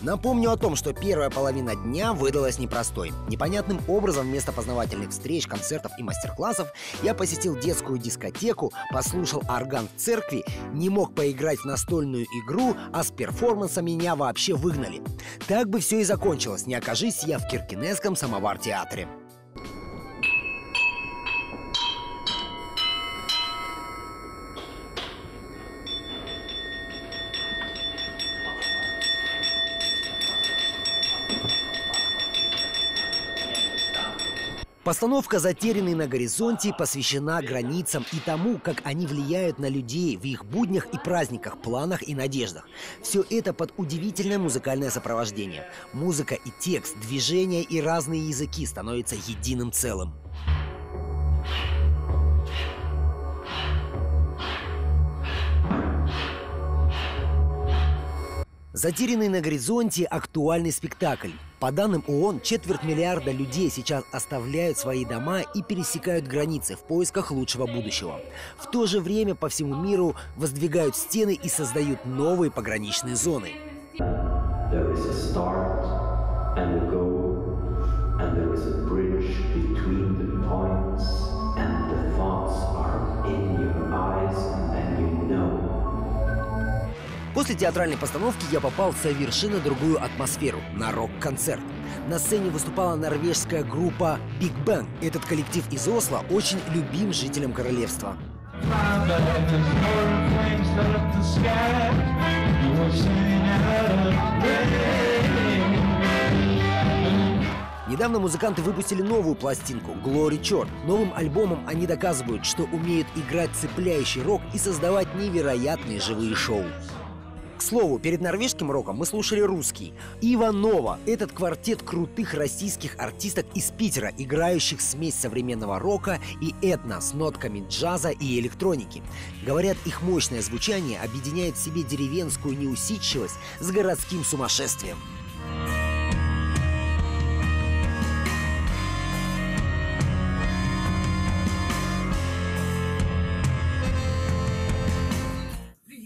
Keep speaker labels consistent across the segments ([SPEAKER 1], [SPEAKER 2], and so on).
[SPEAKER 1] Напомню о том, что первая половина дня выдалась непростой. Непонятным образом вместо познавательных встреч, концертов и мастер-классов я посетил детскую дискотеку, послушал орган в церкви, не мог поиграть в настольную игру, а с перформанса меня вообще выгнали. Так бы все и закончилось, не окажись я в Киркинесском самовар-театре. Постановка «Затерянный на горизонте» посвящена границам и тому, как они влияют на людей в их буднях и праздниках, планах и надеждах. Все это под удивительное музыкальное сопровождение. Музыка и текст, движения и разные языки становятся единым целым. Затерянный на горизонте актуальный спектакль. По данным ООН, четверть миллиарда людей сейчас оставляют свои дома и пересекают границы в поисках лучшего будущего. В то же время по всему миру воздвигают стены и создают новые пограничные зоны. There is a start and a После театральной постановки я попал в совершенно другую атмосферу – на рок-концерт. На сцене выступала норвежская группа Big Bang. Этот коллектив из Осло очень любим жителям королевства. Недавно музыканты выпустили новую пластинку «Glory Chord». Новым альбомом они доказывают, что умеют играть цепляющий рок и создавать невероятные живые шоу. К слову, перед норвежским роком мы слушали русский. Иванова – этот квартет крутых российских артисток из Питера, играющих смесь современного рока и этно с нотками джаза и электроники. Говорят, их мощное звучание объединяет в себе деревенскую неусидчивость с городским сумасшествием.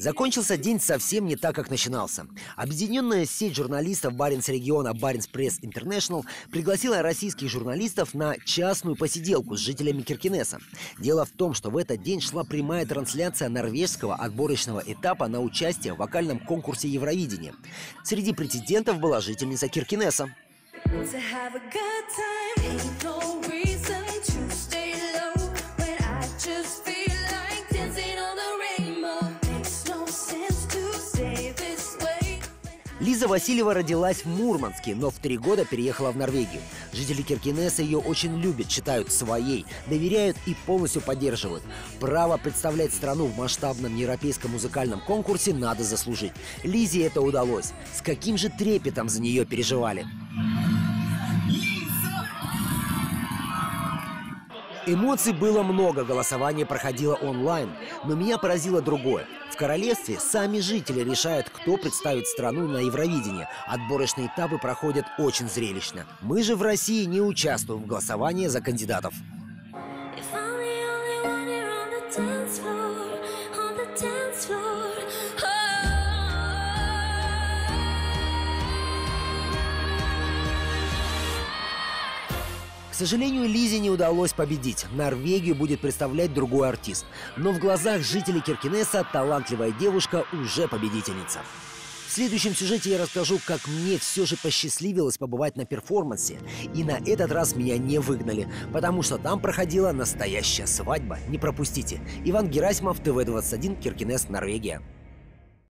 [SPEAKER 1] Закончился день совсем не так, как начинался. Объединенная сеть журналистов Баренц региона Баренц Пресс Интернешнл пригласила российских журналистов на частную посиделку с жителями Киркинеса. Дело в том, что в этот день шла прямая трансляция норвежского отборочного этапа на участие в вокальном конкурсе Евровидения. Среди претендентов была жительница Киркинеса. To have a good time, ain't no reason Лиза Васильева родилась в Мурманске, но в три года переехала в Норвегию. Жители Киркинеса ее очень любят, считают своей, доверяют и полностью поддерживают. Право представлять страну в масштабном европейском музыкальном конкурсе надо заслужить. Лизе это удалось. С каким же трепетом за нее переживали. Эмоций было много, голосование проходило онлайн, но меня поразило другое. В королевстве сами жители решают, кто представит страну на Евровидении. Отборочные этапы проходят очень зрелищно. Мы же в России не участвуем в голосовании за кандидатов. К сожалению, Лизе не удалось победить. Норвегию будет представлять другой артист. Но в глазах жителей Киркинесса талантливая девушка уже победительница. В следующем сюжете я расскажу, как мне все же посчастливилось побывать на перформансе. И на этот раз меня не выгнали, потому что там проходила настоящая свадьба. Не пропустите. Иван Герасимов, ТВ-21, Киркинесс, Норвегия.